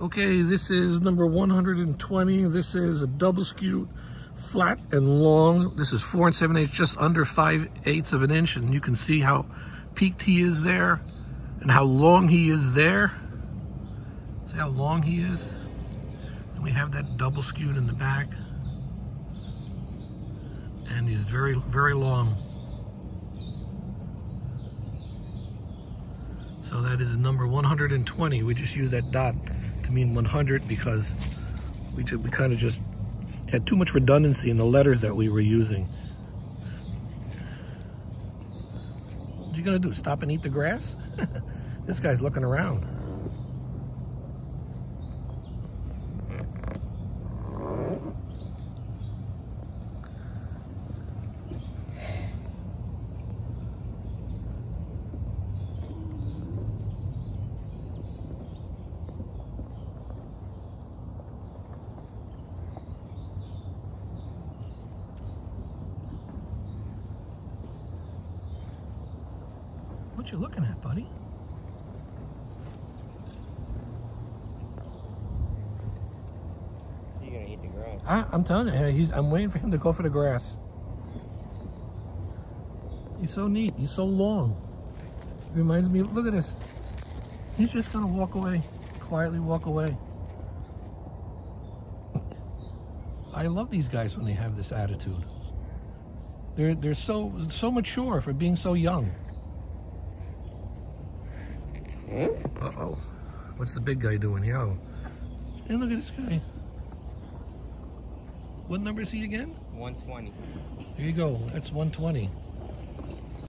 Okay, this is number 120. This is a double scute, flat and long. This is four and seven eighths, just under five eighths of an inch. And you can see how peaked he is there and how long he is there. See how long he is? And we have that double scute in the back. And he's very, very long. So that is number 120. We just use that dot to mean 100 because we, we kind of just had too much redundancy in the letters that we were using. What you gonna do, stop and eat the grass? this guy's looking around. What you looking at, buddy? You're gonna eat the grass. I, I'm telling you, he's. I'm waiting for him to go for the grass. He's so neat. He's so long. It Reminds me. Look at this. He's just gonna walk away, quietly walk away. I love these guys when they have this attitude. They're they're so so mature for being so young. Uh-oh. What's the big guy doing here? Oh. Hey, look at this guy. What number is he again? 120. Here you go. That's 120.